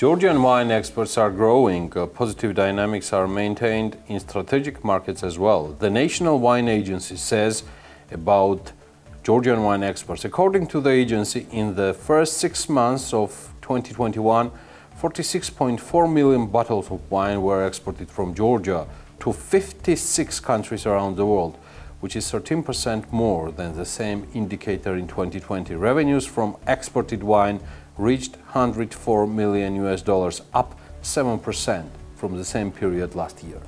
Georgian wine exports are growing. Uh, positive dynamics are maintained in strategic markets as well. The National Wine Agency says about Georgian wine exports. According to the agency, in the first six months of 2021, 46.4 million bottles of wine were exported from Georgia to 56 countries around the world, which is 13% more than the same indicator in 2020. Revenues from exported wine reached 104 million US dollars, up 7% from the same period last year.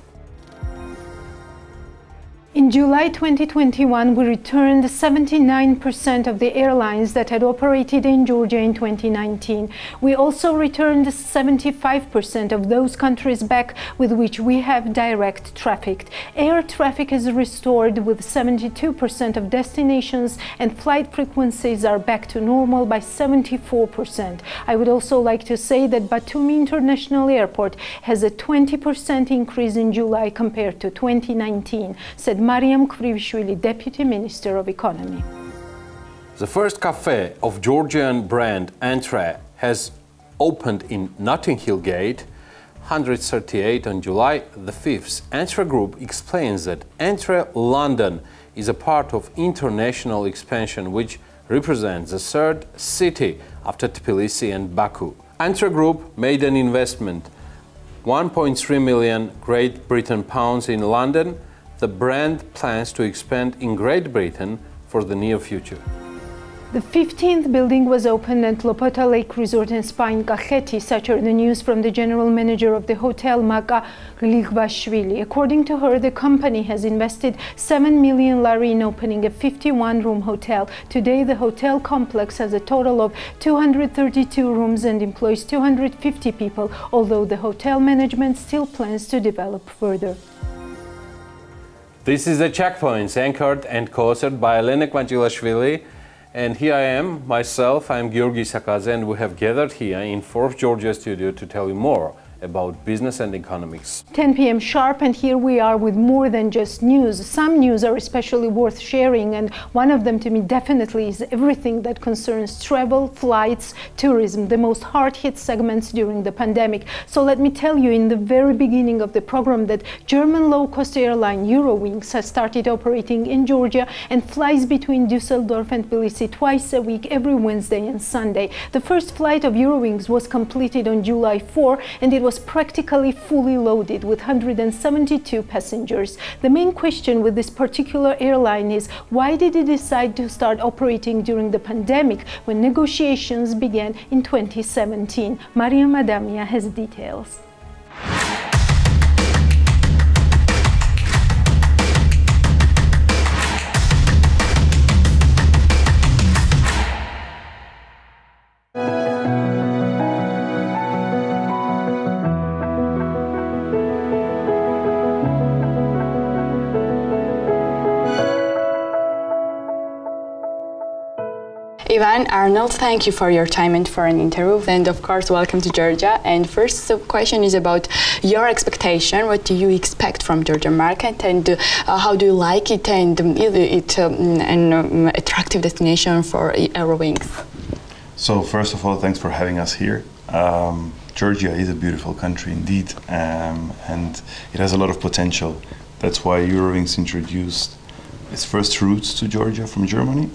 In July 2021, we returned 79% of the airlines that had operated in Georgia in 2019. We also returned 75% of those countries back with which we have direct traffic. Air traffic is restored with 72% of destinations and flight frequencies are back to normal by 74%. I would also like to say that Batumi International Airport has a 20% increase in July compared to 2019, said Mariam Kvrivishvili, Deputy Minister of Economy. The first cafe of Georgian brand Entre has opened in Notting Hill Gate 138 on July the 5th. Entre Group explains that Entre London is a part of international expansion which represents the third city after Tbilisi and Baku. Entre Group made an investment 1.3 million Great Britain pounds in London the brand plans to expand in Great Britain for the near future. The 15th building was opened at Lopota Lake Resort and Spa in Kakheti, such are the news from the general manager of the hotel, Maka Glighvashvili. According to her, the company has invested 7 million lari in opening a 51-room hotel. Today, the hotel complex has a total of 232 rooms and employs 250 people, although the hotel management still plans to develop further. This is the Checkpoints, anchored and co-authored by Elena Kvantgilashvili. And here I am, myself, I'm Georgi Isakadze, and we have gathered here in Forbes Georgia studio to tell you more about business and economics. 10 p.m. sharp, and here we are with more than just news. Some news are especially worth sharing, and one of them to me definitely is everything that concerns travel, flights, tourism, the most hard hit segments during the pandemic. So let me tell you in the very beginning of the program that German low cost airline Eurowings has started operating in Georgia and flies between Dusseldorf and Tbilisi twice a week, every Wednesday and Sunday. The first flight of Eurowings was completed on July 4, and it was was practically fully loaded with 172 passengers. The main question with this particular airline is why did it decide to start operating during the pandemic when negotiations began in 2017? Maria Madamia has details. Ivan Arnold, thank you for your time and for an interview. And of course, welcome to Georgia. And first the question is about your expectation. What do you expect from Georgia market, and uh, how do you like it, and um, it um, an um, attractive destination for Eurowings? So first of all, thanks for having us here. Um, Georgia is a beautiful country indeed, um, and it has a lot of potential. That's why Eurowings introduced its first routes to Georgia from Germany.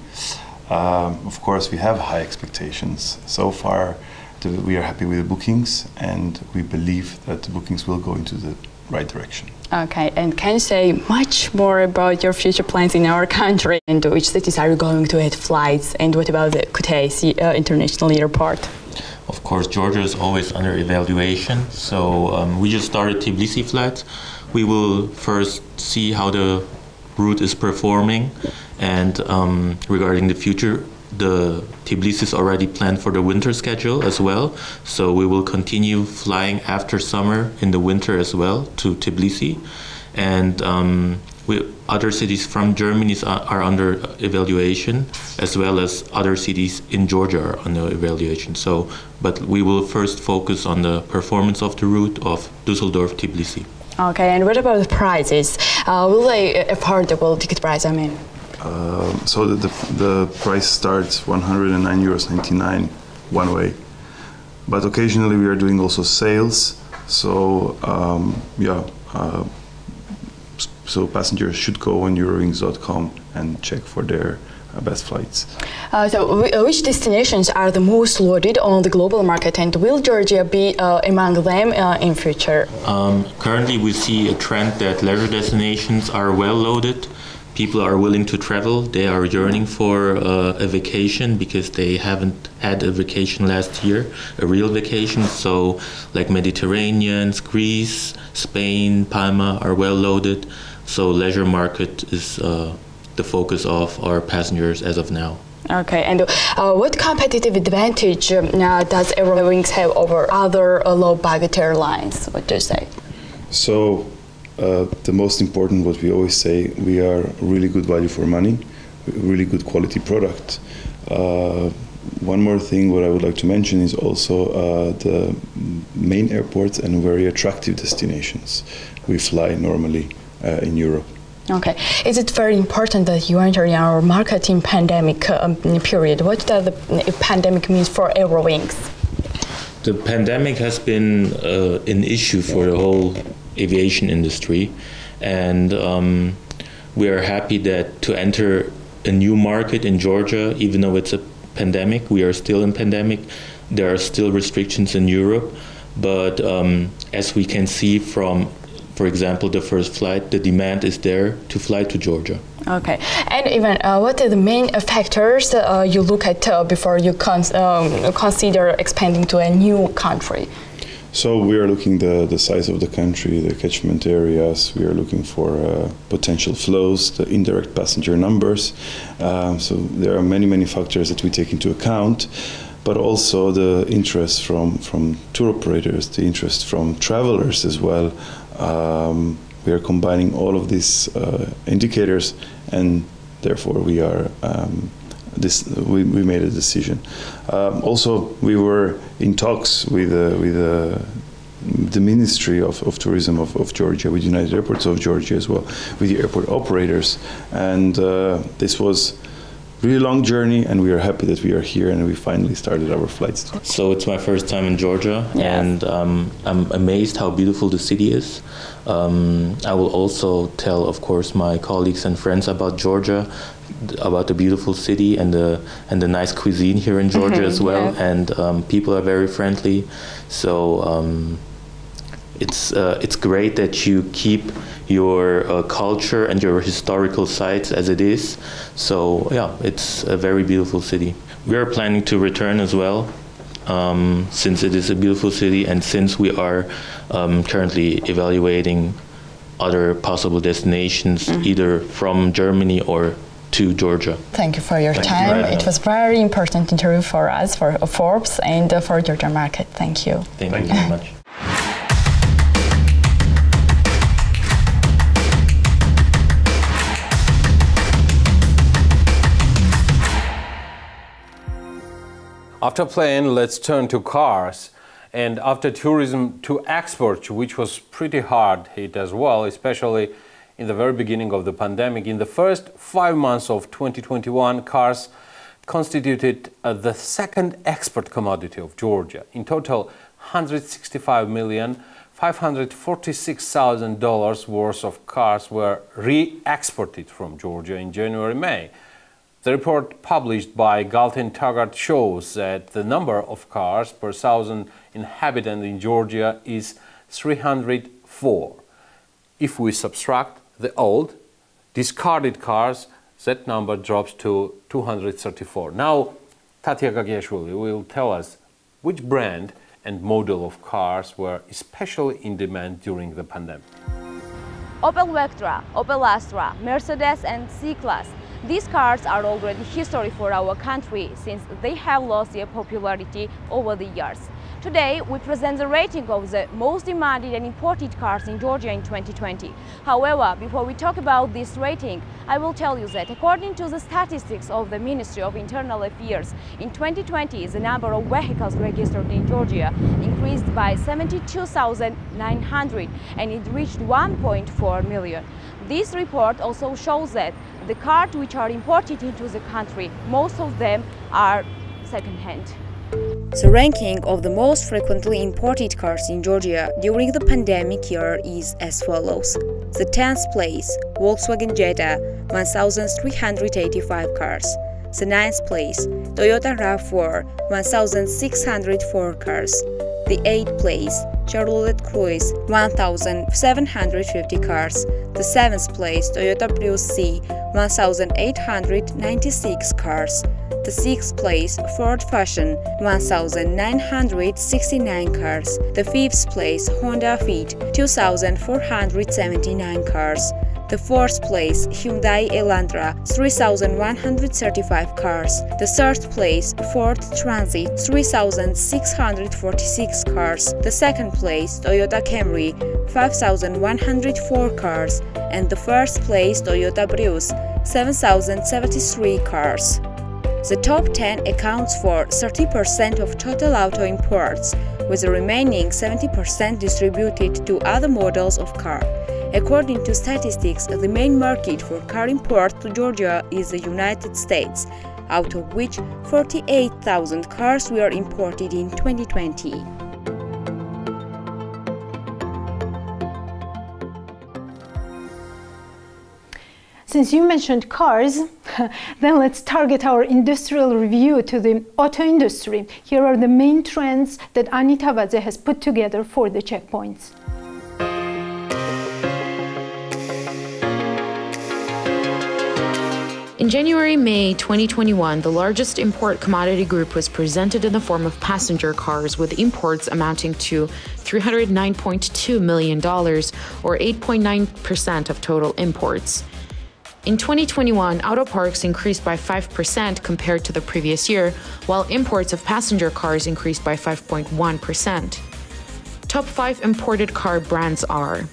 Um, of course, we have high expectations. So far, the, we are happy with the bookings, and we believe that the bookings will go into the right direction. Okay, and can you say much more about your future plans in our country? And which cities are you going to add flights? And what about the Kutaisi uh, International Airport? Of course, Georgia is always under evaluation. So um, we just started Tbilisi flights. We will first see how the route is performing and um, regarding the future, the Tbilisi is already planned for the winter schedule as well. So we will continue flying after summer in the winter as well to Tbilisi. And um, we, other cities from Germany are under evaluation, as well as other cities in Georgia are under evaluation. So, but we will first focus on the performance of the route of Dusseldorf Tbilisi. Okay, and what about the prices? Uh, will they affordable ticket price? I mean. Um, so the, the, the, price starts 109 euros 99 one way. but occasionally we are doing also sales. So um, yeah, uh, so passengers should go on Eurowings.com and check for their uh, best flights. Uh, so, uh, which destinations are the most loaded on the global market, and will Georgia be uh, among them uh, in future? Um, currently, we see a trend that leisure destinations are well loaded. People are willing to travel. They are yearning for uh, a vacation because they haven't had a vacation last year, a real vacation. So, like Mediterranean, Greece, Spain, Palma are well loaded. So, leisure market is the focus of our passengers as of now. Okay, and uh, what competitive advantage um, uh, does Eurowings have over other uh, low-budget airlines? What do you say? So, uh, the most important, what we always say, we are really good value for money, really good quality product. Uh, one more thing, what I would like to mention is also uh, the main airports and very attractive destinations we fly normally in Europe. Okay. Is it very important that you enter in our marketing pandemic um, period? What does the pandemic mean for Eurowings? The pandemic has been uh, an issue for the whole aviation industry, and um, we are happy that to enter a new market in Georgia, even though it's a pandemic, we are still in pandemic. There are still restrictions in Europe, but um, as we can see from for example, the first flight, the demand is there to fly to Georgia. Okay. And even uh, what are the main factors uh, you look at uh, before you con- um, consider expanding to a new country? So we are looking the the size of the country, the catchment areas. We are looking for uh, potential flows, the indirect passenger numbers. Um, so there are many many factors that we take into account but also the interest from, from tour operators, the interest from travelers as well. Um, we are combining all of these uh, indicators, and therefore we are um, this. We, we made a decision. Um, also, we were in talks with uh, with uh, the Ministry of, of Tourism of, of, Georgia, with United Airports of Georgia as well, with the airport operators, and uh, this was really long journey and we are happy that we are here and we finally started our flights so it's my first time in georgia yeah. and um, i'm amazed how beautiful the city is um, i will also tell of course my colleagues and friends about georgia about the beautiful city and the and the nice cuisine here in georgia mm-hmm, as well yeah. and um, people are very friendly so um, it's uh, it's great that you keep your uh, culture and your historical sites as it is. So yeah, it's a very beautiful city. We are planning to return as well, um, since it is a beautiful city, and since we are um, currently evaluating other possible destinations, mm. either from Germany or to Georgia. Thank you for your Thank time. You it was very important interview for us, for Forbes, and for Georgia Market. Thank you. Thank, Thank you very much. After plane, let's turn to cars. And after tourism to export, which was pretty hard hit as well, especially in the very beginning of the pandemic. In the first five months of 2021, cars constituted uh, the second export commodity of Georgia. In total, 165 million. $546,000 worth of cars were re-exported from Georgia in January-May. The report published by Galt & Taggart shows that the number of cars per thousand inhabitants in Georgia is 304. If we subtract the old, discarded cars, that number drops to 234. Now, Tatia Gagiashvili will tell us which brand and model of cars were especially in demand during the pandemic. Opel Vectra, Opel Astra, Mercedes and C-Class these cars are already history for our country since they have lost their popularity over the years. Today, we present the rating of the most demanded and imported cars in Georgia in 2020. However, before we talk about this rating, I will tell you that according to the statistics of the Ministry of Internal Affairs, in 2020, the number of vehicles registered in Georgia increased by 72,900 and it reached 1.4 million. This report also shows that the cars which are imported into the country, most of them are second-hand. The ranking of the most frequently imported cars in Georgia during the pandemic year is as follows. The 10th place, Volkswagen Jetta, 1,385 cars. The 9th place, Toyota RAV4, 1,604 cars. The 8th place, Chevrolet Cruze, 1,750 cars. The 7th place, Toyota Prius C, 1,896 cars. The 6th place, Ford Fusion, 1,969 cars. The 5th place, Honda Fit, 2,479 cars. The fourth place, Hyundai Elantra, 3,135 cars. The third place, Ford Transit, 3,646 cars. The second place, Toyota Camry, 5,104 cars. And the first place, Toyota Prius, 7,073 cars. The top 10 accounts for 30% of total auto imports, with the remaining 70% distributed to other models of car. According to statistics, the main market for car import to Georgia is the United States, out of which 48,000 cars were imported in 2020. Since you mentioned cars, then let's target our industrial review to the auto industry. Here are the main trends that Anita Vadze has put together for the checkpoints. In January May 2021, the largest import commodity group was presented in the form of passenger cars, with imports amounting to $309.2 million, or 8.9% of total imports. In 2021, auto parks increased by 5% compared to the previous year, while imports of passenger cars increased by 5.1%. Top 5 imported car brands are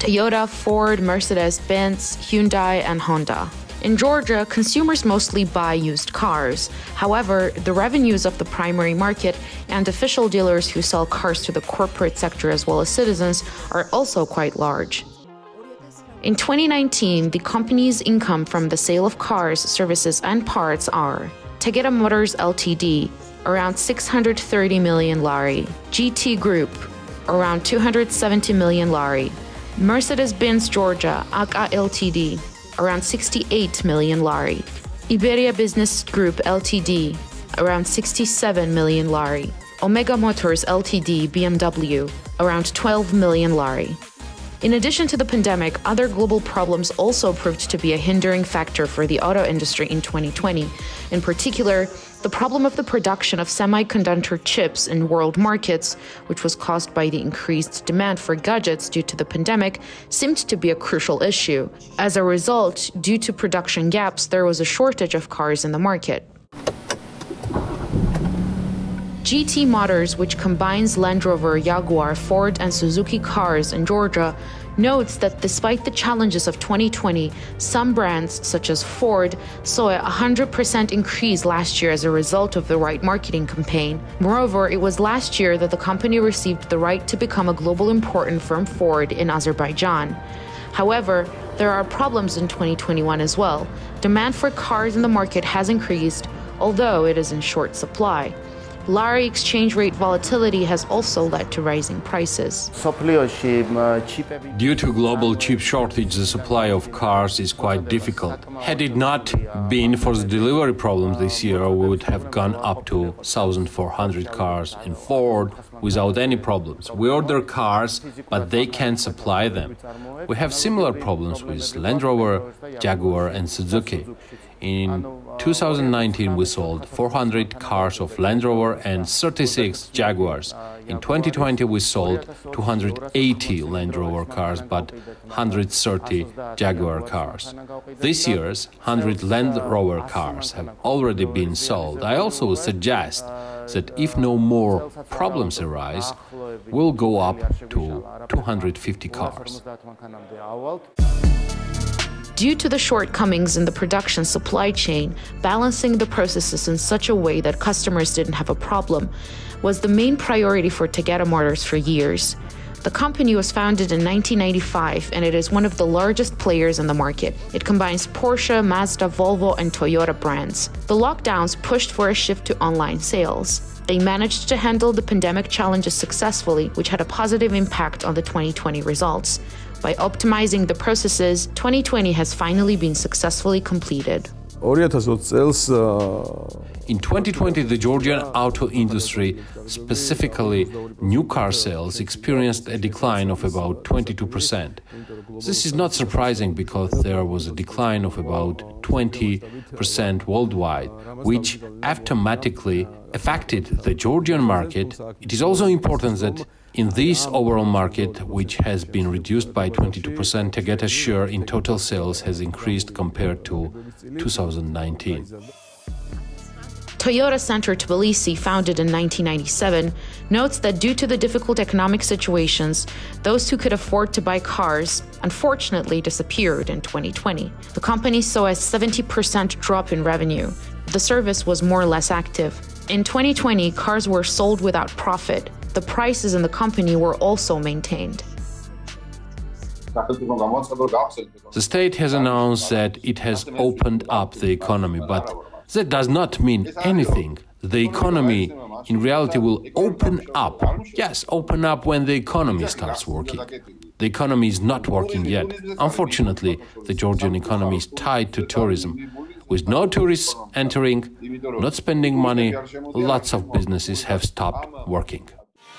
Toyota, Ford, Mercedes Benz, Hyundai, and Honda. In Georgia, consumers mostly buy used cars. However, the revenues of the primary market and official dealers who sell cars to the corporate sector as well as citizens are also quite large. In 2019, the company's income from the sale of cars, services, and parts are Tegeta Motors Ltd, around 630 million lari, GT Group, around 270 million lari, Mercedes Benz Georgia, ACA Ltd, around 68 million lari. Iberia Business Group Ltd, around 67 million lari. Omega Motors Ltd, BMW, around 12 million lari. In addition to the pandemic, other global problems also proved to be a hindering factor for the auto industry in 2020. In particular, the problem of the production of semiconductor chips in world markets, which was caused by the increased demand for gadgets due to the pandemic, seemed to be a crucial issue. As a result, due to production gaps, there was a shortage of cars in the market. GT Motors, which combines Land Rover, Jaguar, Ford, and Suzuki cars in Georgia, notes that despite the challenges of 2020, some brands, such as Ford, saw a 100% increase last year as a result of the right marketing campaign. Moreover, it was last year that the company received the right to become a global important from Ford in Azerbaijan. However, there are problems in 2021 as well. Demand for cars in the market has increased, although it is in short supply. Lari exchange rate volatility has also led to rising prices. Due to global chip shortage, the supply of cars is quite difficult. Had it not been for the delivery problems this year, we would have gone up to 1,400 cars in Ford without any problems. We order cars, but they can't supply them. We have similar problems with Land Rover, Jaguar, and Suzuki. In 2019, we sold 400 cars of Land Rover and 36 Jaguars. In 2020, we sold 280 Land Rover cars, but 130 Jaguar cars. This year's 100 Land Rover cars have already been sold. I also suggest that if no more problems arise, we'll go up to 250 cars. Due to the shortcomings in the production supply chain, balancing the processes in such a way that customers didn't have a problem was the main priority for Tegeta Motors for years. The company was founded in 1995 and it is one of the largest players in the market. It combines Porsche, Mazda, Volvo, and Toyota brands. The lockdowns pushed for a shift to online sales. They managed to handle the pandemic challenges successfully, which had a positive impact on the 2020 results. By optimizing the processes, 2020 has finally been successfully completed. In 2020, the Georgian auto industry, specifically new car sales, experienced a decline of about 22%. This is not surprising because there was a decline of about 20% worldwide, which automatically affected the Georgian market. It is also important that in this overall market, which has been reduced by 22%, Tegeta's share in total sales has increased compared to 2019. Toyota Center Tbilisi, founded in 1997, notes that due to the difficult economic situations, those who could afford to buy cars unfortunately disappeared in 2020. The company saw a 70% drop in revenue. The service was more or less active. In 2020, cars were sold without profit. The prices in the company were also maintained. The state has announced that it has opened up the economy, but that does not mean anything. The economy in reality will open up. Yes, open up when the economy starts working. The economy is not working yet. Unfortunately, the Georgian economy is tied to tourism. With no tourists entering, not spending money, lots of businesses have stopped working.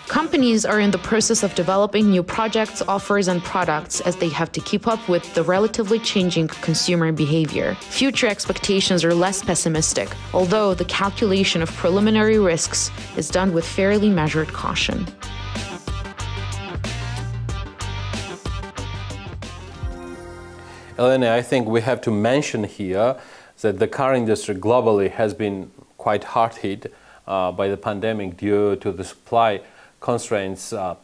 Companies are in the process of developing new projects, offers, and products as they have to keep up with the relatively changing consumer behavior. Future expectations are less pessimistic, although the calculation of preliminary risks is done with fairly measured caution. Elena, I think we have to mention here that the car industry globally has been quite hard hit uh, by the pandemic due to the supply constraints uh,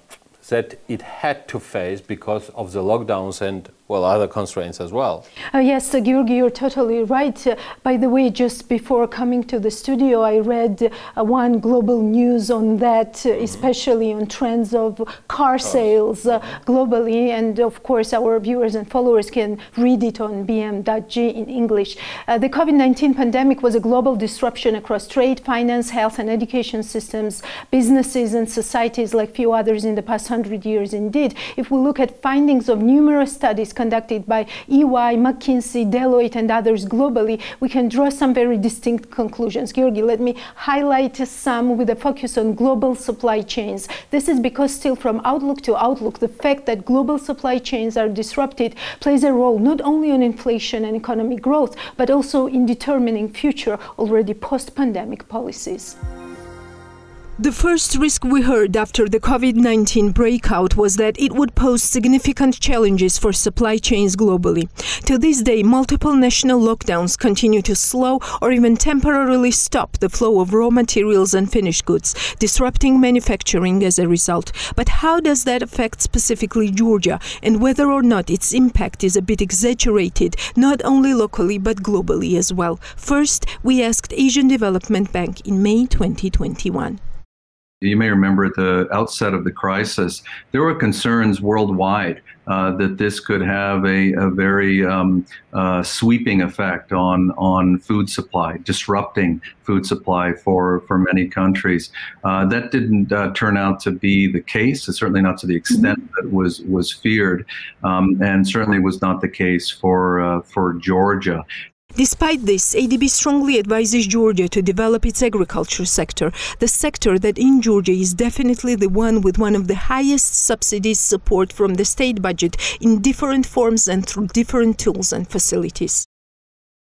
that it had to face because of the lockdowns and well, other constraints as well. Uh, yes, uh, Georgi, you're totally right. Uh, by the way, just before coming to the studio, I read uh, one global news on that, uh, mm-hmm. especially on trends of car sales uh, globally. And of course, our viewers and followers can read it on bm.ge in English. the COVID 19 pandemic was a global disruption across trade, finance, health, and education systems, businesses, and societies like few others in the past hundred years. Indeed, if we look at findings of numerous studies conducted by EY, McKinsey, Deloitte, and others globally, we can draw some very distinct conclusions. Georgi, let me highlight some with a focus on global supply chains. This is because still from outlook to outlook, the fact that global supply chains are disrupted plays a role not only on inflation and economic growth, but also in determining future already post-pandemic policies. The first risk we heard after the COVID 19 breakout was that it would pose significant challenges for supply chains globally. To this day, multiple national lockdowns continue to slow or even temporarily stop the flow of raw materials and finished goods, disrupting manufacturing as a result. But how does that affect specifically Georgia and whether or not its impact is a bit exaggerated, not only locally but globally as well? First, we asked Asian Development Bank in May 2021. You may remember at the outset of the crisis, there were concerns worldwide uh, that this could have a, a very um, uh, sweeping effect on, on food supply, disrupting food supply for, for many countries. Uh, that didn't uh, turn out to be the case, certainly not to the extent that was, was feared, um, and certainly was not the case for, uh, for Georgia. Despite this, ADB strongly advises Georgia to develop its agriculture sector, the sector that in Georgia is definitely the one with one of the highest subsidies support from the state budget in different forms and through different tools and facilities.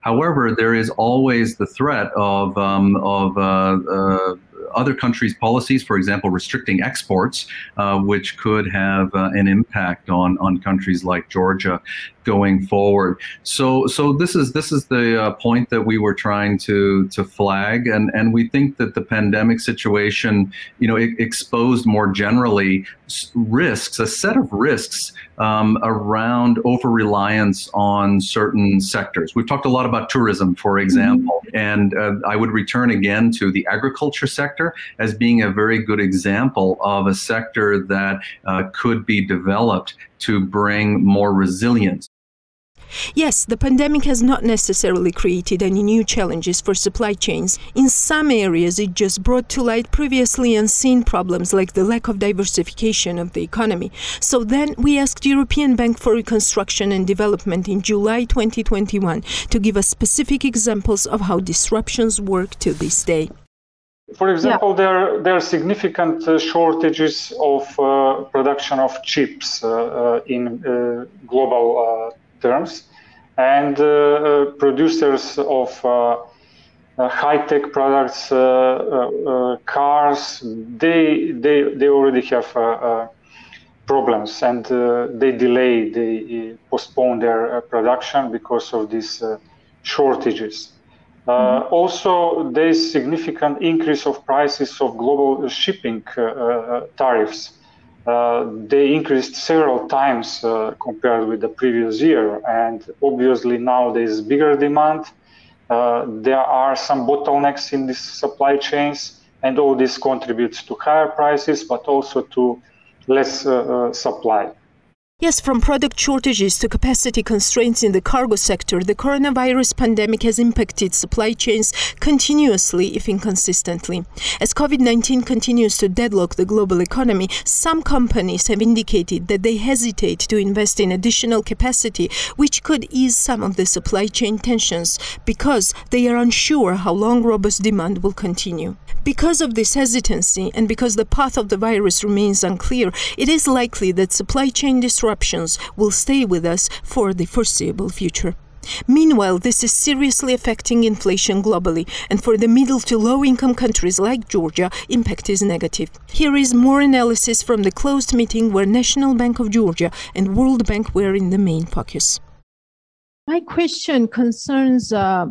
However, there is always the threat of, um, of uh, uh, other countries' policies, for example, restricting exports, uh, which could have uh, an impact on, on countries like Georgia going forward. So, so this is this is the uh, point that we were trying to to flag, and and we think that the pandemic situation, you know, it exposed more generally risks, a set of risks um, around over reliance on certain sectors. We've talked a lot about tourism, for example, mm-hmm. and uh, I would return again to the agriculture sector as being a very good example of a sector that uh, could be developed to bring more resilience Yes, the pandemic has not necessarily created any new challenges for supply chains. In some areas, it just brought to light previously unseen problems like the lack of diversification of the economy. So then we asked European Bank for Reconstruction and Development in July 2021 to give us specific examples of how disruptions work to this day. For example, yeah. there, there are significant uh, shortages of uh, production of chips uh, uh in uh, global uh, terms. And uh, uh, producers of uh, high-tech products, cars, they, they, they already have problems and they delay, they postpone their production because of these shortages. Uh, mm-hmm. also, there is significant increase of prices of global shipping uh, tariffs. Uh, they increased several times uh, compared with the previous year. And obviously now there is bigger demand. Uh, there are some bottlenecks in these supply chains, and all this contributes to higher prices, but also to less supply. Yes, from product shortages to capacity constraints in the cargo sector, the coronavirus pandemic has impacted supply chains continuously, if inconsistently. As COVID 19 continues to deadlock the global economy, some companies have indicated that they hesitate to invest in additional capacity, which could ease some of the supply chain tensions because they are unsure how long robust demand will continue. Because of this hesitancy and because the path of the virus remains unclear, it is likely that supply chain disruptions disruptions will stay with us for the foreseeable future. Meanwhile, this is seriously affecting inflation globally, and for the middle to low income countries like Georgia, impact is negative. Here is more analysis from the closed meeting where National Bank of Georgia and World Bank were in the main focus. My question concerns uh,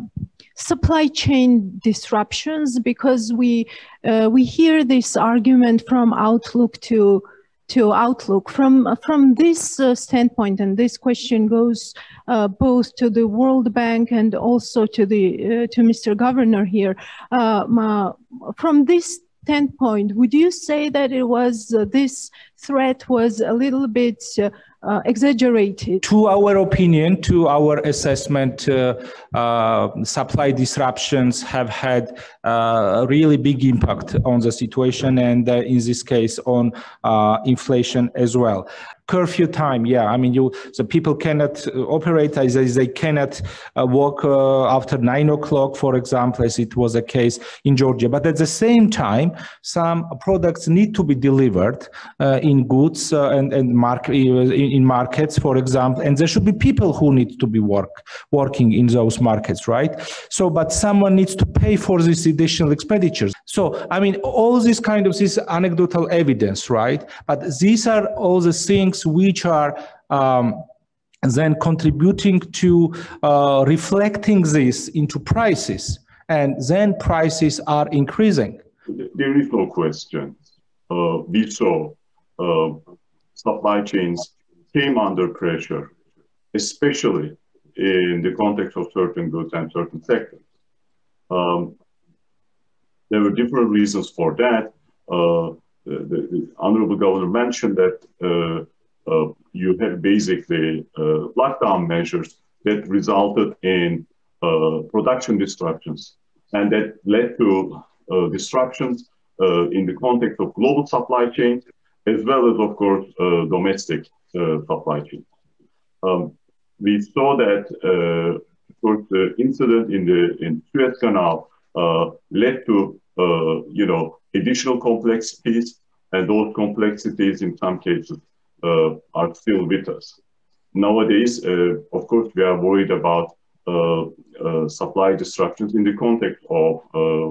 supply chain disruptions because we uh, we hear this argument from Outlook to to outlook. From from this uh, standpoint and this question goes uh, both to the world bank and also to the uh, to mr governor here. Uh, from this standpoint would you say that it was uh, this threat was a little bit uh, exaggerated. To our opinion, to our assessment, uh, uh, supply disruptions have had uh, a really big impact on the situation and uh, in this case on uh, inflation as well curfew time yeah. I mean you the people cannot uh, operate as they cannot uh, work uh, after nine o'clock for example as it was a case in georgia. But at the same time some products need to be delivered uh, in goods uh, and, and market in, in, markets for example and there should be people who need to be work working in those markets right? So but someone needs to pay for these additional expenditures. So i mean all this kind of this anecdotal evidence right? But these are all the things things which are um, then contributing to uh, reflecting this into prices, and then prices are increasing. There is no question. Uh, we saw uh, supply chains came under pressure, especially in the context of certain goods and certain sectors. Um, there were different reasons for that. Uh, the, the, honorable governor mentioned that uh, you had basically uh, lockdown measures that resulted in uh, production disruptions and that led to disruptions in the context of global supply chains as well as, of course, domestic supply chains. Um, we saw that uh, course, the incident in the in Suez Canal uh, led to uh, you know additional complexities, and those complexities in some cases uh, are still with us. Nowadays, uh, of course, we are worried about uh, supply disruptions in the context of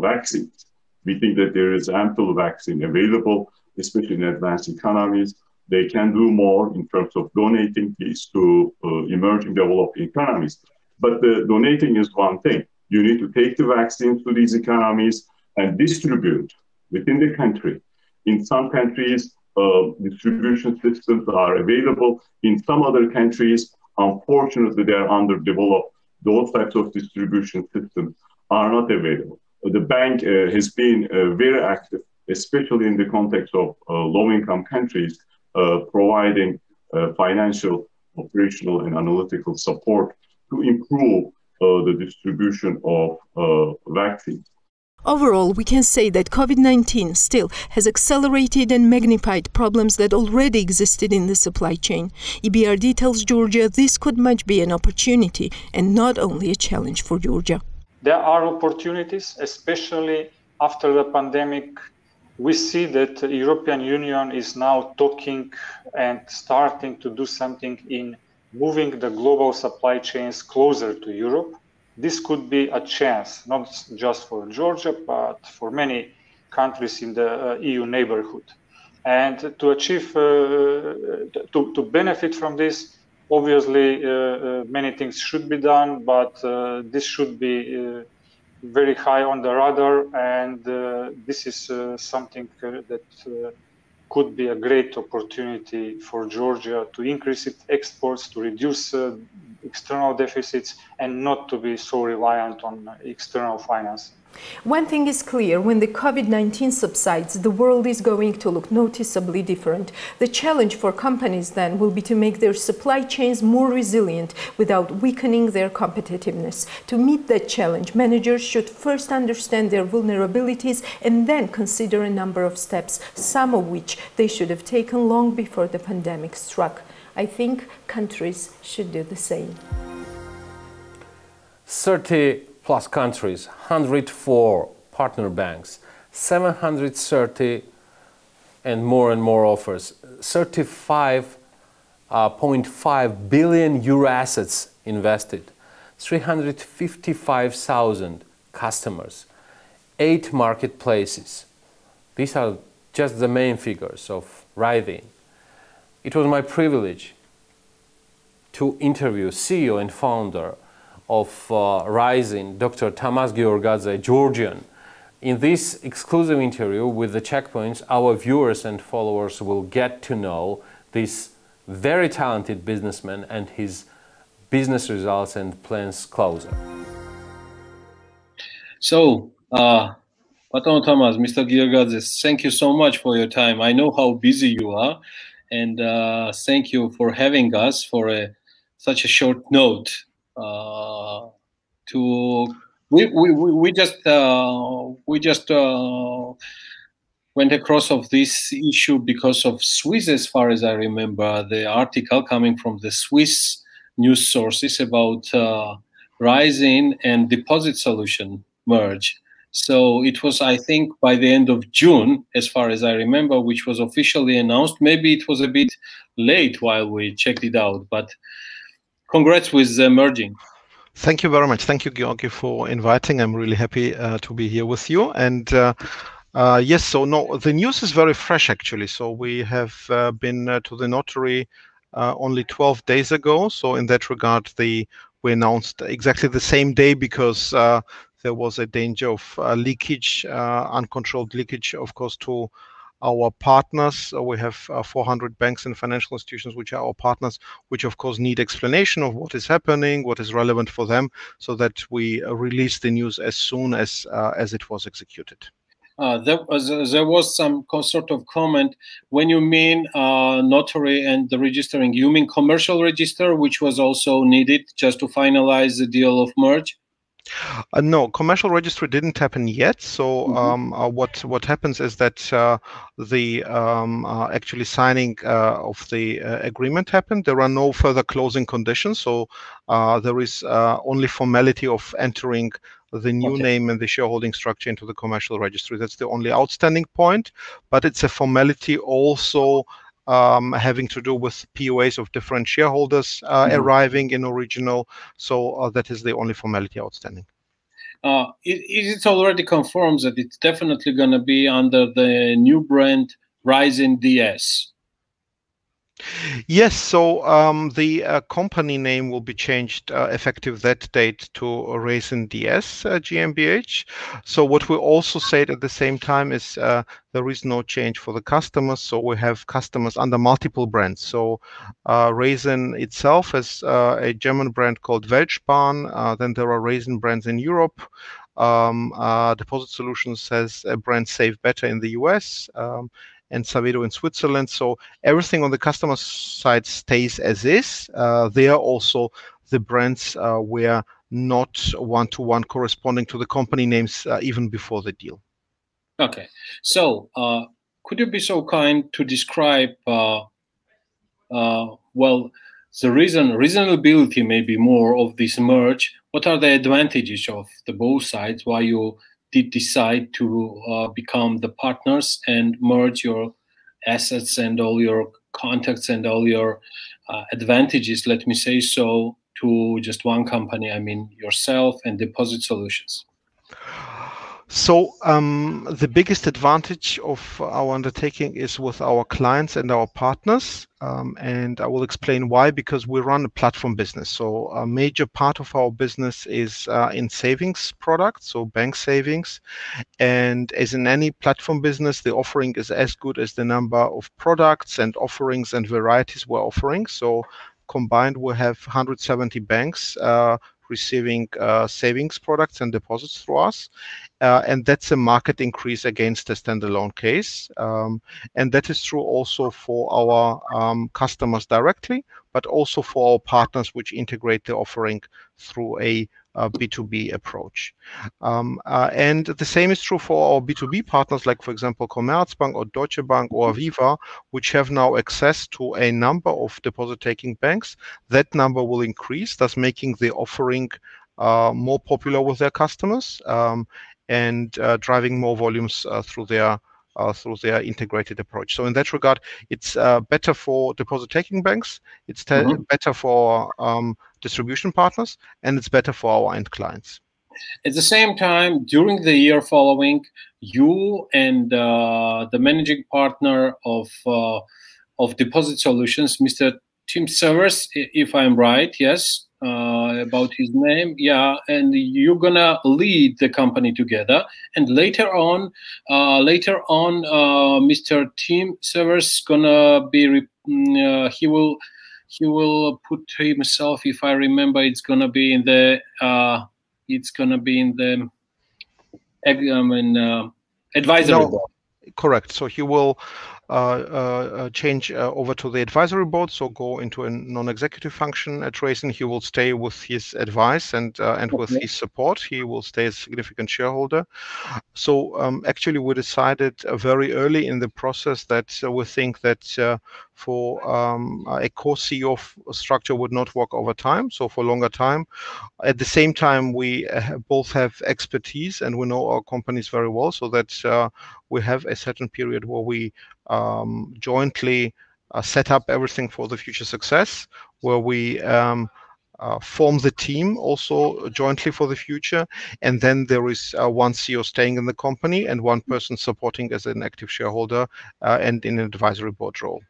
vaccines. We think that there is ample vaccine available, especially in advanced economies. They can do more in terms of donating these to emerging developing economies. But the donating is one thing. You need to take the vaccines to these economies and distribute within the country. In some countries, uh, distribution systems are available. In some other countries, unfortunately, they are underdeveloped. Those types of distribution systems are not available. The bank uh, has been uh, very active, especially in the context of uh, low-income countries, uh, providing financial, operational, and analytical support to improve the distribution of vaccines. Overall, we can say that COVID 19 still has accelerated and magnified problems that already existed in the supply chain. EBRD tells Georgia this could much be an opportunity and not only a challenge for Georgia. There are opportunities, especially after the pandemic. We see that the European Union is now talking and starting to do something in moving the global supply chains closer to Europe this could be a chance, not just for Georgia, but for many countries in the uh, EU neighborhood. And to achieve, uh, to, to benefit from this, obviously uh, uh many things should be done, but uh, this should be uh, very high on the radar. And this is something that could be a great opportunity for Georgia to increase its exports, to reduce uh, external deficits, and not to be so reliant on external finance. One thing is clear, when the COVID-19 subsides, the world is going to look noticeably different. The challenge for companies then will be to make their supply chains more resilient without weakening their competitiveness. To meet that challenge, managers should first understand their vulnerabilities and then consider a number of steps, some of which they should have taken long before the pandemic struck. I think countries should do the same. 30 plus countries, 104 partner banks, 730 and more and more offers, 35.5 uh, billion euro assets invested, 355,000 customers, eight marketplaces. These are just the main figures of Raisin. It was my privilege to interview CEO and founder of uh, Raisin, Dr. Tamaz Georgadze, Georgian. In this exclusive interview with the checkpoints, our viewers and followers will get to know this very talented businessman and his business results and plans closer. So, uh, Patron Tamaz, Mr. Georgadze, thank you so much for your time. I know how busy you are, and uh, thank you for having us for a, such a short note. Uh, to we, we, we just uh, we just uh, went across of this issue because of Swiss, as far as I remember, the article coming from the Swiss news sources about uh, Raisin and deposit solution merge. So it was, I think, by the end of June, as far as I remember, which was officially announced. Maybe it was a bit late while we checked it out, but congrats with uh, merging. Thank you very much. Thank you, Georgi, for inviting. I'm really happy uh, to be here with you. And uh, uh, yes, so no, the news is very fresh actually. So we have uh, been uh, to the notary only 12 days ago. So in that regard, the we announced exactly the same day because there was a danger of leakage, uncontrolled leakage, of course, to our partners. We have uh, 400 banks and financial institutions which are our partners, which of course need explanation of what is happening, what is relevant for them, so that we uh, release the news as soon as uh, as it was executed. Uh, there, was, there was some sort of comment when you mean uh, notary and the registering you mean commercial register which was also needed just to finalize the deal of merge uh, no, commercial registry didn't happen yet. So mm-hmm. um, uh, what what happens is that uh, the um, uh, actually signing uh, of the uh, agreement happened. There are no further closing conditions. So there is only formality of entering the new okay. name and the shareholding structure into the commercial registry. That's the only outstanding point. But it's a formality also um, having to do with POAs of different shareholders uh, mm-hmm. arriving in original. So uh, that is the only formality outstanding. Uh, it, it's already confirmed that it's definitely going to be under the new brand Raisin DS. Yes, so um, the uh, company name will be changed uh, effective that date to Raisin DS uh, GmbH. So what we also said at the same time is uh, there is no change for the customers. So we have customers under multiple brands. So uh, Raisin itself is uh, a German brand called Weltsparen. then there are Raisin brands in Europe. Um, Deposit Solutions has a brand Save Better in the US. Um, and Savedo in Switzerland. So everything on the customer side stays as is. Uh, there also the brands uh, were not one-to-one corresponding to the company names uh, even before the deal. Okay, so uh, could you be so kind to describe, uh, uh, well, the reason reasonability maybe more of this merge? What are the advantages of the both sides? Why you did decide to uh, become the partners and merge your assets and all your contacts and all your uh, advantages, let me say so, to just one company, I mean yourself and Deposit Solutions? So um, the biggest advantage of our undertaking is with our clients and our partners. Um, and I will explain why, because we run a platform business. So a major part of our business is uh, in savings products, so bank savings. And as in any platform business, the offering is as good as the number of products and offerings and varieties we're offering. So combined, we have 170 banks uh, receiving uh, savings products and deposits through us. Uh, and that's a market increase against a standalone case. Um, and that is true also for our um, customers directly, but also for our partners which integrate the offering through a uh, B2B approach. Um, uh, and the same is true for our B2B partners, like, for example, Commerzbank or Deutsche Bank or Aviva, which have now access to a number of deposit taking banks. That number will increase, thus making the offering uh, more popular with their customers um, and uh, driving more volumes uh, through their uh, through their integrated approach. So in that regard, it's uh, better for deposit taking banks, it's mm -hmm. better for um, distribution partners, and it's better for our end clients. At the same time, during the year following, you and uh, the managing partner of uh, of Deposit Solutions, Mr. Tim Sievers, if I'm right, yes, uh, about his name. Yeah, and you're gonna lead the company together. And later on, uh, later on, uh, Mr. Tim Sievers gonna be. Mm, uh, he will. He will put himself, if I remember, it's gonna be in the. Uh, it's gonna be in the. I mean, uh, advisory no, board. Correct. So he will change uh, over to the advisory board, so go into a non-executive function at Raisin. He will stay with his advice and and okay. with his support. He will stay a significant shareholder. So um, actually, we decided very early in the process that we think that for um, a core CEO structure would not work over time, so for longer time. At the same time, we both have expertise and we know our companies very well, so that uh, we have a certain period where we um, jointly uh, set up everything for the future success, where we um, uh, form the team also jointly for the future. And then there is uh, one CEO staying in the company and one person supporting as an active shareholder uh, and in an advisory board role.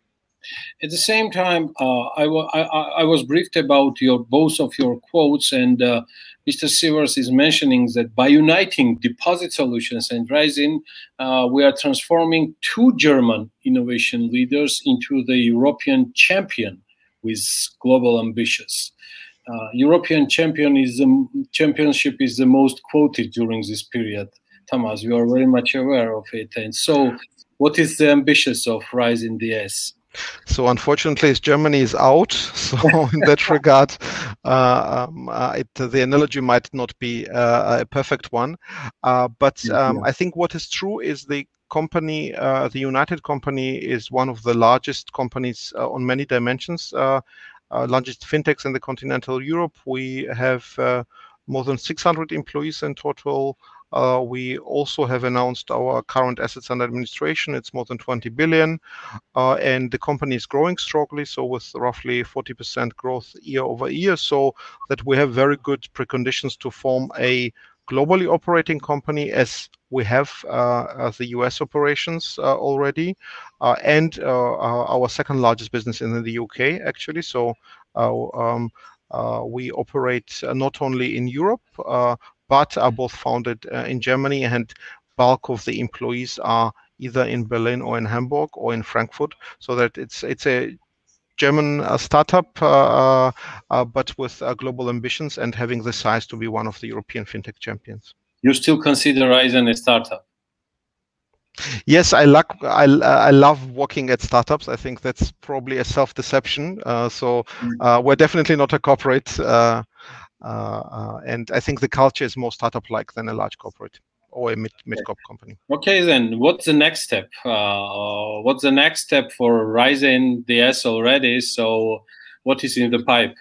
At the same time, uh, I, I, was briefed about your both of your quotes, and uh, Mr. Sievers is mentioning that by uniting deposit solutions and Raisin, uh, we are transforming two German innovation leaders into the European champion with global ambitions. Uh, European champion is the championship is the most quoted during this period. Tamaz, you are very much aware of it. And so, what is the ambitions of Raisin DS? So unfortunately, Germany is out. So in that regard, uh, um, uh, it, the analogy might not be uh, a perfect one. Uh, but um, I think what is true is the company, uh, the United company, is one of the largest companies uh, on many dimensions. largest fintechs in the continental Europe. We have more than 600 employees in total. Uh, we also have announced our current assets under administration. It's more than 20 billion, uh, and the company is growing strongly, so with roughly 40% growth year over year, so that we have very good preconditions to form a globally operating company as we have uh, the US operations already, and our second largest business in the UK actually. So um, we operate not only in Europe, but are both founded in Germany and bulk of the employees are either in Berlin or in Hamburg or in Frankfurt. So that it's it's a German uh, startup, uh, uh, but with global ambitions and having the size to be one of the European fintech champions. You still consider Raisin a startup? Yes, I like I, I love working at startups. I think that's probably a self-deception. Uh, so mm. uh, we're definitely not a corporate, uh, and I think the culture is more startup-like than a large corporate or a mid mid cap company. Okay, then what's the next step? Uh, what's the next step for Raisin DS already? So, what is in the pipe?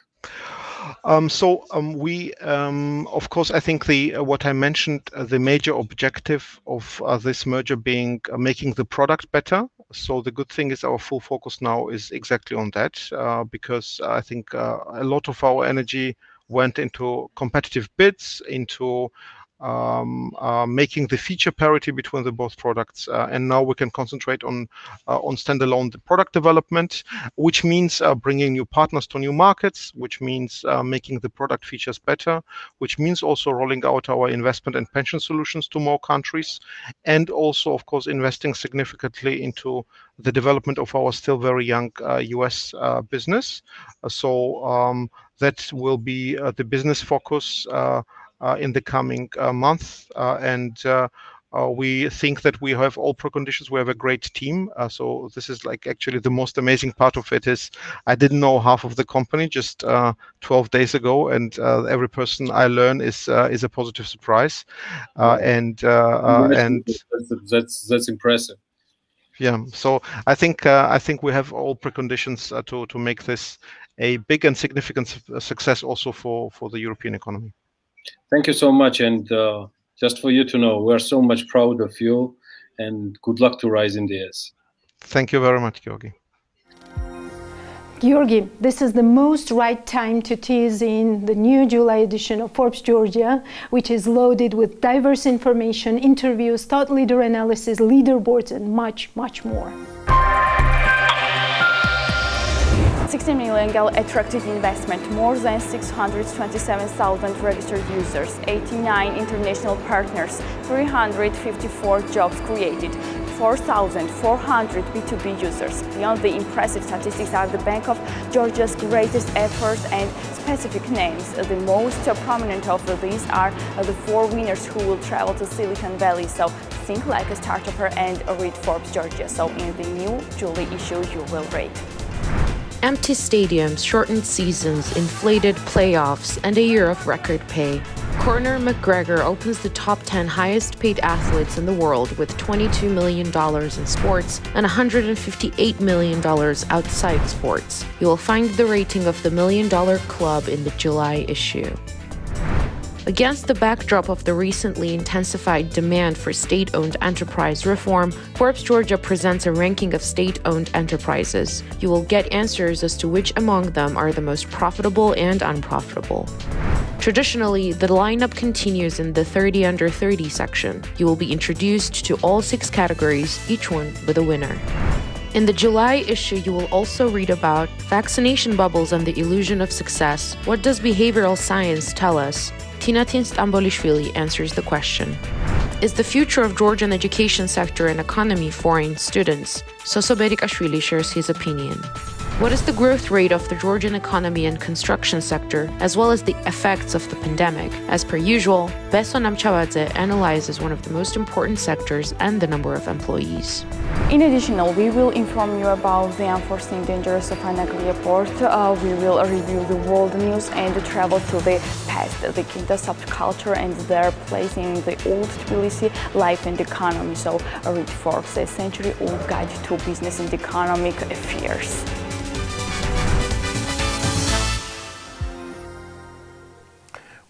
Um, so um, we, um, of course, I think the uh, what I mentioned, uh, the major objective of uh, this merger being uh, making the product better. So the good thing is our full focus now is exactly on that uh, because I think uh, a lot of our energy went into competitive bids, into um, uh, making the feature parity between the both products. Uh, and now we can concentrate on uh, on standalone the product development, which means uh, bringing new partners to new markets, which means uh, making the product features better, which means also rolling out our investment and pension solutions to more countries, and also, of course, investing significantly into the development of our still very young US uh, business. so um, that will be uh, the business focus uh, uh, in the coming uh, month. Uh, and uh, we think that we have all preconditions. We have a great team. so this is like actually the most amazing part of it is I didn't know half of the company just 12 days ago, and every person I learn is is a positive surprise. and and that's, that's that's impressive yeah so i think uh, i think we have all preconditions uh, to to make this a big and significant success also for for the european economy Thank you so much. And uh, just for you to know, we're so much proud of you and good luck to Raisin DS. Thank you very much, Georgi. Georgi, this is the most right time to tease in the new July edition of Forbes Georgia, which is loaded with diverse information, interviews, thought leader analysis, leaderboards, and much, much more. 60 million gal attractive investment, more than 627,000 registered users, 89 international partners, 354 jobs created, 4,400 B2B users. Beyond the impressive statistics are the Bank of Georgia's greatest efforts and specific names. The most prominent of these are the four winners who will travel to Silicon Valley. So think like a startup and read Forbes Georgia. So in the new July issue, you will read. Empty stadiums, shortened seasons, inflated playoffs, and a year of record pay. Conor McGregor opens the top 10 highest paid athletes in the world with $22 million in sports and $158 million outside sports. You will find the rating of the Million Dollar Club in the July issue. Against the backdrop of the recently intensified demand for state owned enterprise reform, Forbes Georgia presents a ranking of state owned enterprises. You will get answers as to which among them are the most profitable and unprofitable. Traditionally, the lineup continues in the 30 under 30 section. You will be introduced to all six categories, each one with a winner. In the July issue, you will also read about vaccination bubbles and the illusion of success. What does behavioral science tell us? Tinatin Stambolishvili answers the question. Is the future of Georgian education sector and economy foreign students? Soso Berikashvili shares his opinion. What is the growth rate of the Georgian economy and construction sector, as well as the effects of the pandemic? As per usual, Beso Namchavadze analyzes one of the most important sectors and the number of employees. In addition, we will inform you about the unforeseen dangers of Anagli Airport. Uh, we will review the world news and travel to the past, the Kinto subculture and their place in the old Tbilisi life and economy. So read Forbes, a century-old guide to business and economic affairs.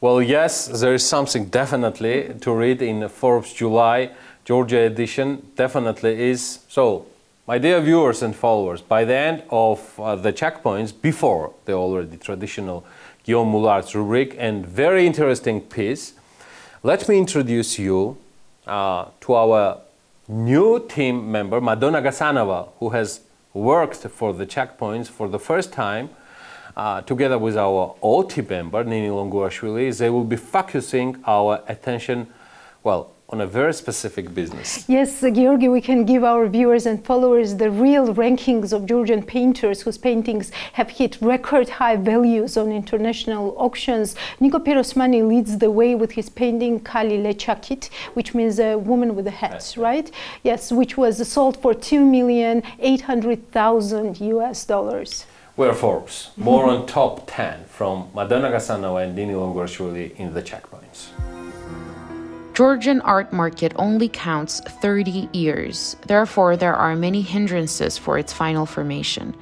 Well, yes, there is something definitely to read in Forbes July Georgia edition. Definitely is. So, my dear viewers and followers, by the end of uh, the checkpoints, before the already traditional Guillaume Moulard's rubric and very interesting piece, Let me introduce you uh, to our new team member, Madonna Gasanova, who has worked for the checkpoints for the first time. Uh, together with our OT member, Nini Longurashvili, they will be focusing our attention, well, on a very specific business. Yes, uh, Georgi, we can give our viewers and followers the real rankings of Georgian painters whose paintings have hit record high values on international auctions. Niko Pirosmani leads the way with his painting Kali Lechakit, which means a woman with a hat, right? Yes, which was sold for 2,800,000 US dollars. We're Forbes, more on top 10 from Madonna Gasanova and Nini Longurashvili in the checkpoints. Georgian art market only counts 30 years. Therefore, there are many hindrances for its final formation.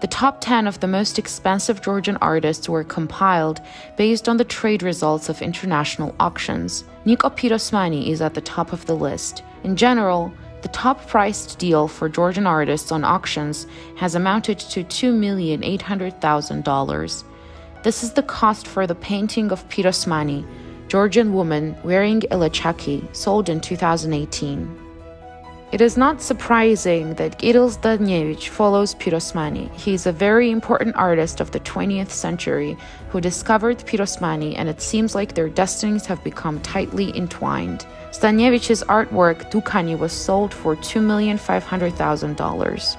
The top 10 of the most expensive Georgian artists were compiled based on the trade results of international auctions. Niko Pirosmani is at the top of the list. In general, the top priced deal for Georgian artists on auctions has amounted to $2,800,000. This is the cost for the painting of Pirosmani, Georgian woman wearing a lechaki, sold in 2018. It is not surprising that Kirill Zdanevich follows Pirosmani. He is a very important artist of the 20th century who discovered Pirosmani, and it seems like their destinies have become tightly entwined. Zdanevich's artwork Dukani was sold for $2,500,000.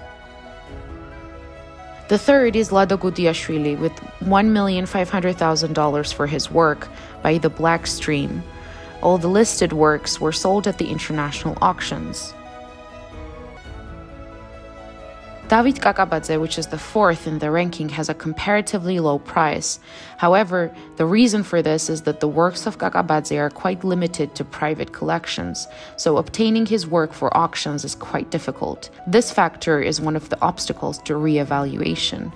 The third is Lado Gudiashvili with $1,500,000 for his work by the Black Stream. All the listed works were sold at the international auctions. David Kakabadze, which is the fourth in the ranking, has a comparatively low price. However, the reason for this is that the works of Kakabadze are quite limited to private collections, so obtaining his work for auctions is quite difficult. This factor is one of the obstacles to re-evaluation.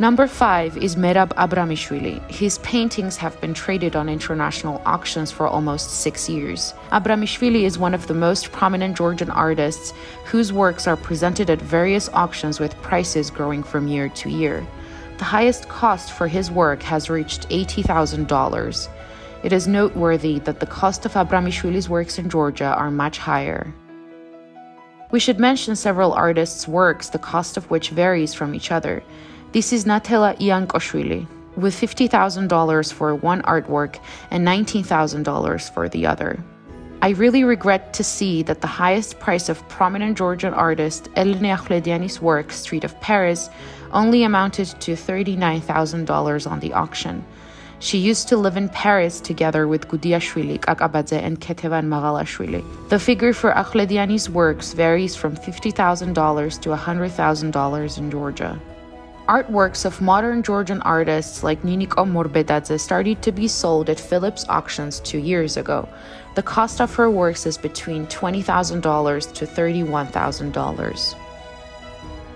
Number 5 is Merab Abramishvili. His paintings have been traded on international auctions for almost six years. Abramishvili is one of the most prominent Georgian artists whose works are presented at various auctions with prices growing from year to year. The highest cost for his work has reached $80,000. It is noteworthy that the cost of Abramishvili's works in Georgia are much higher. We should mention several artists' works, the cost of which varies from each other. This is Natela Iankoshvili, with $50,000 for one artwork and $19,000 for the other. I really regret to see that the highest price of prominent Georgian artist Eleni Akhvlediani's work, Street of Paris, only amounted to $39,000 on the auction. She used to live in Paris together with Gudiashvili, Kakabadze, and Ketevan Magalashvili. The figure for Akhvlediani's works varies from $50,000 to $100,000 in Georgia. Artworks of modern Georgian artists like Niniko Morbedadze started to be sold at Phillips auctions two years ago. The cost of her works is between $20,000 to $31,000.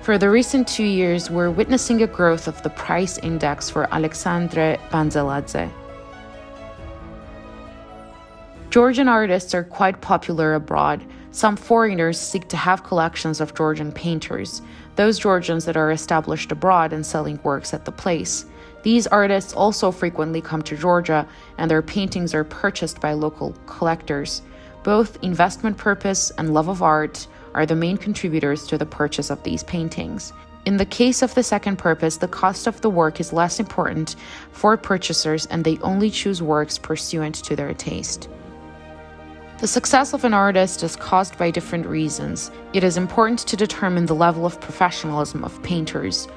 For the recent two years, we're witnessing a growth of the price index for Alexandre Banzeladze. Georgian artists are quite popular abroad. Some foreigners seek to have collections of Georgian painters, those Georgians that are established abroad and selling works at the place. These artists also frequently come to Georgia, and their paintings are purchased by local collectors. Both investment purpose and love of art are the main contributors to the purchase of these paintings. In the case of the second purpose, the cost of the work is less important for purchasers and they only choose works pursuant to their taste. The success of an artist is caused by different reasons. It is important to determine the level of professionalism of painters.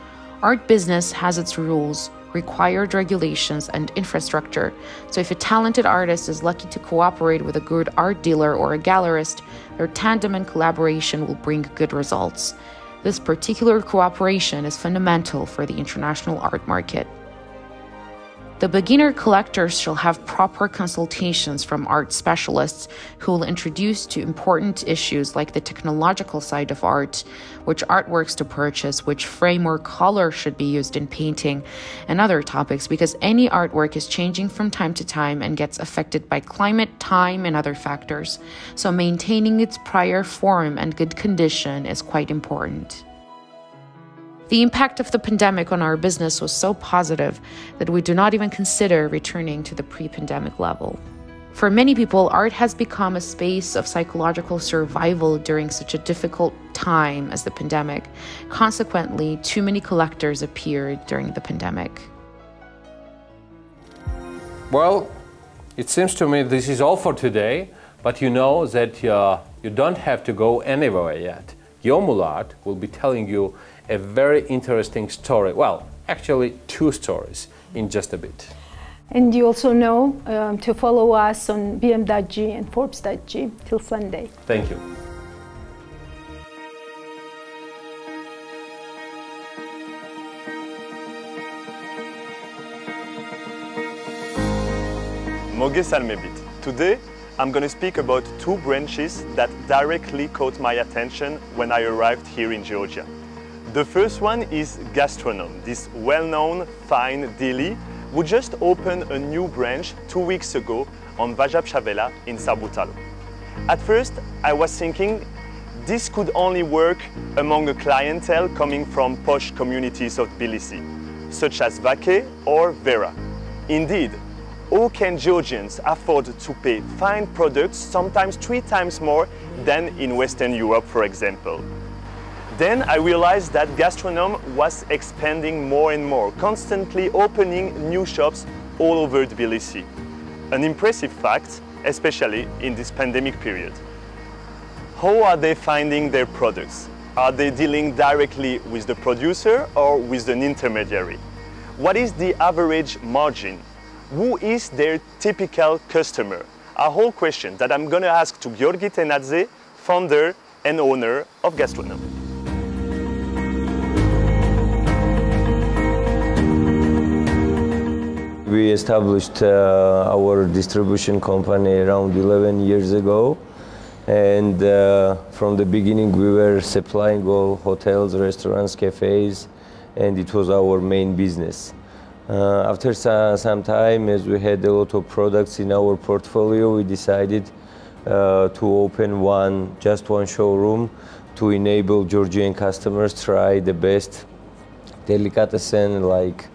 Art business has its rules, required regulations, and infrastructure. So, if a talented artist is lucky to cooperate with a good art dealer or a gallerist, their tandem and collaboration will bring good results. This particular cooperation is fundamental for the international art market. The beginner collectors shall have proper consultations from art specialists who will introduce to important issues like the technological side of art, which artworks to purchase, which frame or color should be used in painting, and other topics because any artwork is changing from time to time and gets affected by climate, time, and other factors. So maintaining its prior form and good condition is quite important. The impact of the pandemic on our business was so positive that we do not even consider returning to the pre pandemic level. For many people, art has become a space of psychological survival during such a difficult time as the pandemic. Consequently, too many collectors appeared during the pandemic. Well, it seems to me this is all for today, but you know that uh, you don't have to go anywhere yet. Yomulart will be telling you a very interesting story. Well, actually, two stories in just a bit. And you also know um, to follow us on bm.ge and forbes.ge till Sunday. Thank you. Moge Salmebit. Today, I'm going to speak about two branches that directly caught my attention when I arrived here in Georgia. The first one is Gastronom, this well-known fine deli who just opened a new branch two weeks ago on Vazha-Pshavela in Saburtalo. At first, I was thinking this could only work among a clientele coming from posh communities of Tbilisi, such as Vake or Vera. Indeed, how can Georgians afford to pay fine products sometimes three times more than in Western Europe, for example? Then I realized that Gastronom was expanding more and more, constantly opening new shops all over Tbilisi. An impressive fact, especially in this pandemic period. How are they finding their products? Are they dealing directly with the producer or with an intermediary? What is the average margin? Who is their typical customer? A whole question that I'm going to ask to Georgi Tenadze, founder and owner of Gastronom. We established uh, our distribution company around 11 years ago. And uh, from the beginning, we were supplying all hotels, restaurants, cafes, and it was our main business. Uh, after some time, as we had a lot of products in our portfolio, we decided uh, to open one, just one showroom to enable Georgian customers try the best delicatessen like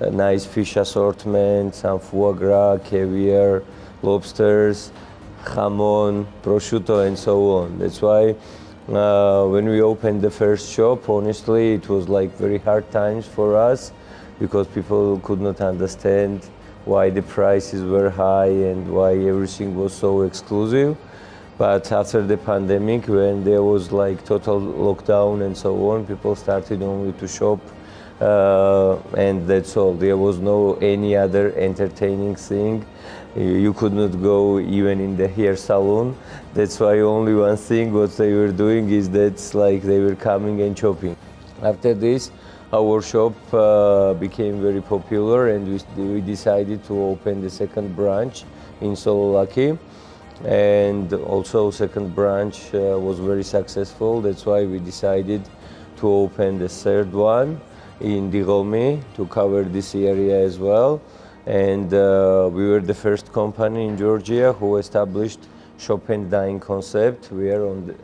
a nice fish assortment, some foie gras, caviar, lobsters, jamon, prosciutto, and so on. That's why uh, when we opened the first shop, honestly, it was like very hard times for us because people could not understand why the prices were high and why everything was so exclusive. But after the pandemic, when there was like total lockdown and so on, people started only to shop uh, and that's all. There was no any other entertaining thing. You could not go even in the hair salon. That's why only one thing what they were doing is that like they were coming and shopping. After this, our shop uh, became very popular and we, we, decided to open the second branch in Sololaki and also second branch uh, was very successful that's why we decided to open the third one in Digomi to cover this area as well. And uh, we were the first company in Georgia who established shop and dine concept. We are on the,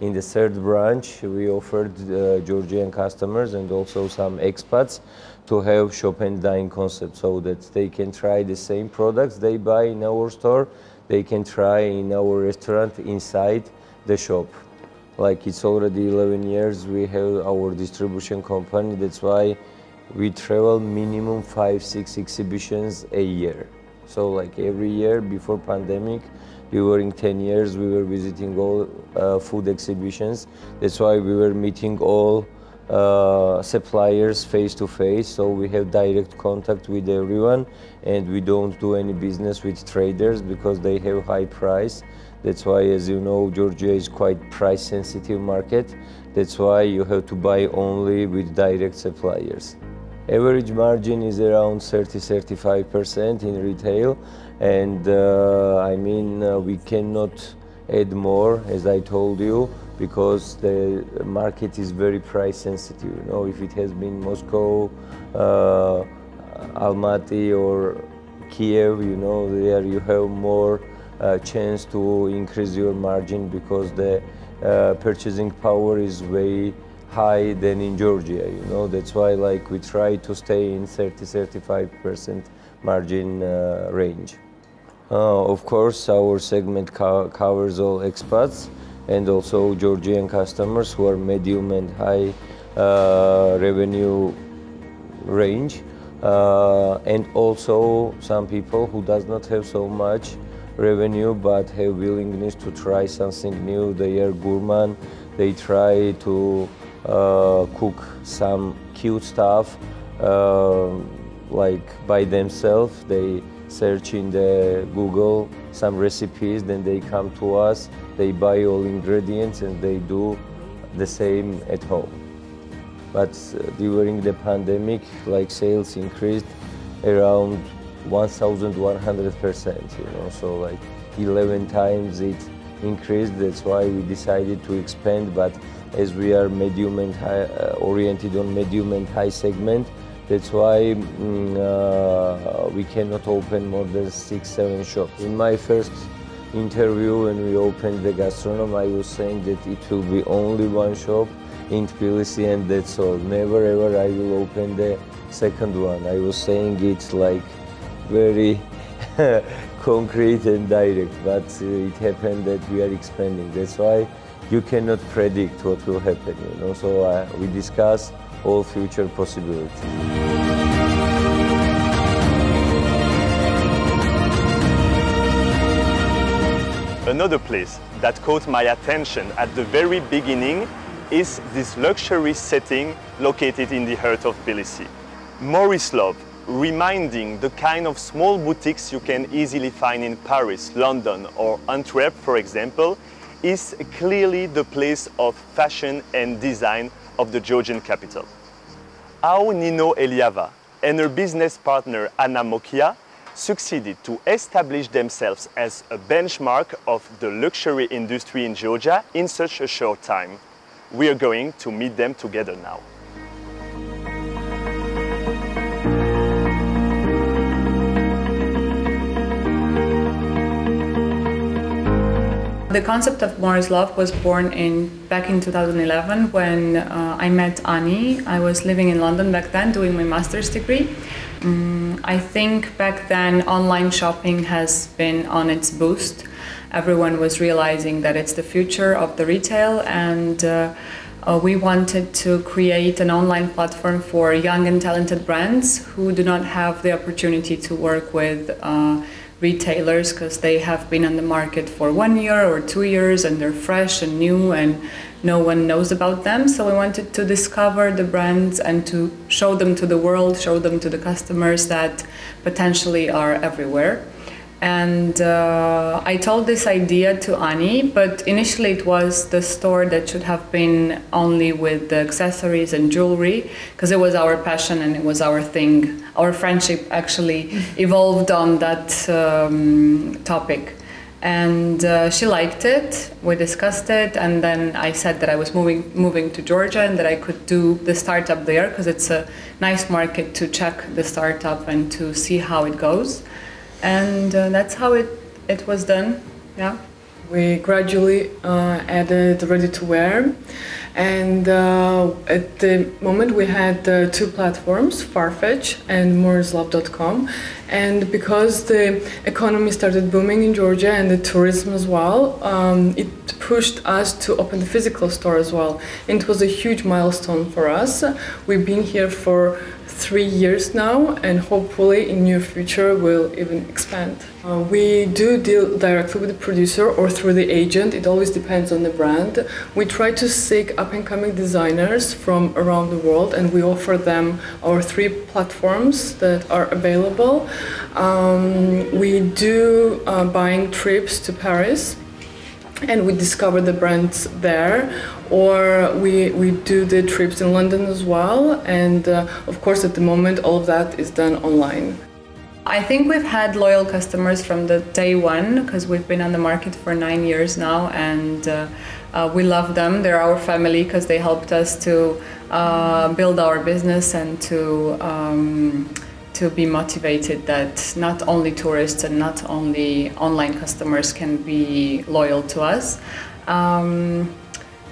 in the third branch. We offered uh, Georgian customers and also some expats to have shop and dine concept so that they can try the same products they buy in our store. They can try in our restaurant inside the shop like it's already 11 years we have our distribution company. That's why we travel minimum five six exhibitions a year. So like every year before pandemic during 10 years we were visiting all uh, food exhibitions. That's why we were meeting all uh, suppliers face to face. So we have direct contact with everyone and we don't do any business with traders because they have high price that's why, as you know, Georgia is quite price sensitive market. That's why you have to buy only with direct suppliers. Average margin is around 30-35% in retail. And uh, I mean, uh, we cannot add more, as I told you, because the market is very price sensitive. You know, if it has been Moscow, uh, Almaty or Kiev, you know, there you have more uh, chance to increase your margin because the uh, purchasing power is way high than in Georgia, you know. That's why like we try to stay in 30-35% margin uh, range. Uh, of course, our segment co covers all expats and also Georgian customers who are medium and high uh, revenue range. And also some people who does not have so much revenue but have willingness to try something new. They are gourmand. They try to uh, cook some cute stuff uh, like by themselves. They search in the Google some recipes, then they come to us. They buy all ingredients and they do the same at home. But uh, during the pandemic, like sales increased around 1,100 percent. You know, so like 11 times it increased. That's why we decided to expand. But as we are medium and high, uh, oriented on medium and high segment, that's why mm, uh, we cannot open more than six, seven shops. In my first interview when we opened the gastronom, I was saying that it will be only one shop in Tbilisi and that's all. Never ever I will open the second one. I was saying it's like very concrete and direct, but uh, it happened that we are expanding. That's why you cannot predict what will happen, you know. So uh, we discuss all future possibilities. Another place that caught my attention at the very beginning is this luxury setting located in the heart of Tbilisi. Morislav, reminding the kind of small boutiques you can easily find in Paris, London or Antwerp, for example, is clearly the place of fashion and design of the Georgian capital. How Nino Eliava and her business partner Anna Mokia succeeded to establish themselves as a benchmark of the luxury industry in Georgia in such a short time. We are going to meet them together now. The concept of Morislav was born in back in 2011 when uh, I met Ani. I was living in London back then doing my master's degree. Um, I think back then online shopping has been on its boost. Everyone was realizing that it's the future of the retail and uh, uh, we wanted to create an online platform for young and talented brands who do not have the opportunity to work with uh, retailers because they have been on the market for one year or two years and they're fresh and new and no one knows about them. So we wanted to discover the brands and to show them to the world, show them to the customers that potentially are everywhere. And uh, I told this idea to Ani, but initially it was the store that should have been only with the accessories and jewelry, because it was our passion and it was our thing. Our friendship actually evolved on that um, topic. And uh, she liked it. We discussed it, and then I said that I was moving moving to Georgia and that I could do the startup there because it's a nice market to check the startup and to see how it goes and uh, that's how it it was done. Yeah. We gradually uh, added ready to wear, and uh, at the moment we had uh, two platforms, Farfetch and Morislav.com. And because the economy started booming in Georgia and the tourism as well, um, it pushed us to open the physical store as well. And it was a huge milestone for us. We've been here for three years now, and hopefully in near future we'll even expand. Uh, we do deal directly with the producer or through the agent. It always depends on the brand. We try to seek up-and-coming designers from around the world, and we offer them our three platforms that are available. Um, we do uh, buying trips to Paris and we discover the brands there or we, we do the trips in london as well and uh, of course at the moment all of that is done online. I think we've had loyal customers from the day one because we've been on the market for nine years now and uh, uh, we love them. They're our family because they helped us to uh, build our business and to um, to be motivated that not only tourists and not only online customers can be loyal to us. Um,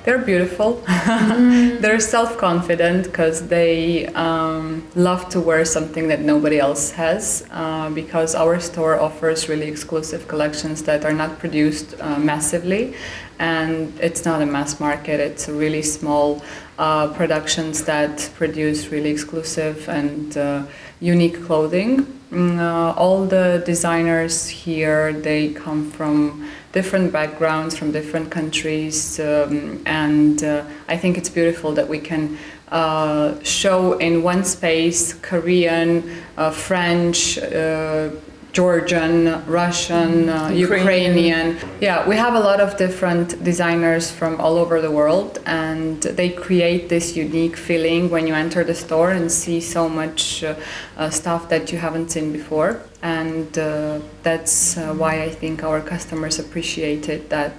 they're beautiful. they're self-confident because they um, love to wear something that nobody else has. Uh, because our store offers really exclusive collections that are not produced uh, massively, and it's not a mass market. It's really small uh, productions that produce really exclusive and uh, unique clothing. Mm, uh, all the designers here they come from different backgrounds from different countries, um, and uh, I think it's beautiful that we can uh, show in one space Korean, uh, French, uh, Georgian, Russian, uh, Ukrainian. Yeah, we have a lot of different designers from all over the world, and they create this unique feeling when you enter the store and see so much uh, uh, stuff that you haven't seen before. And uh, that's uh, why I think our customers appreciate it that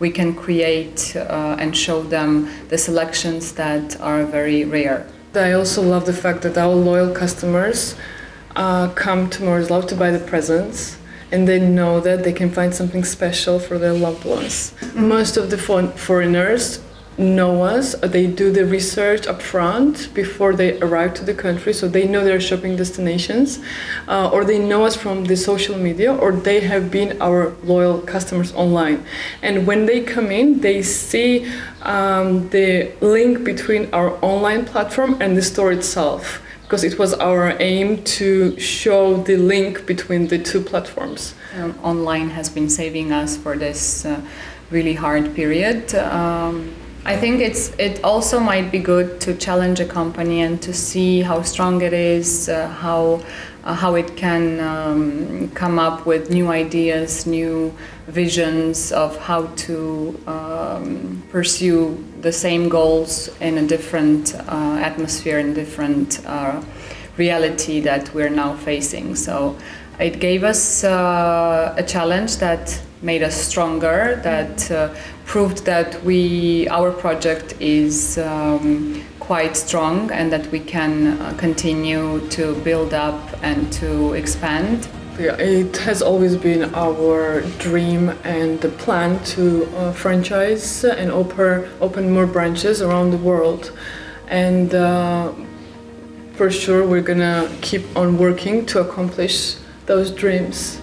we can create uh, and show them the selections that are very rare. I also love the fact that our loyal customers uh, come to Morislav to buy the presents and they know that they can find something special for their loved ones. Most of the foreigners know us, they do the research up front before they arrive to the country, so they know their shopping destinations, uh, or they know us from the social media, or they have been our loyal customers online. And when they come in, they see um, the link between our online platform and the store itself because it was our aim to show the link between the two platforms. Um, online has been saving us for this uh, really hard period. Um, I think it's it also might be good to challenge a company and to see how strong it is, uh, how uh, how it can um, come up with new ideas, new visions of how to um, pursue the same goals in a different uh, atmosphere, in different uh, reality that we're now facing. So it gave us uh, a challenge that made us stronger, that uh, proved that we our project is um, quite strong and that we can uh, continue to build up and to expand. Yeah, it has always been our dream and the plan to uh, franchise and open, open more branches around the world. And uh, for sure, we're gonna keep on working to accomplish those dreams.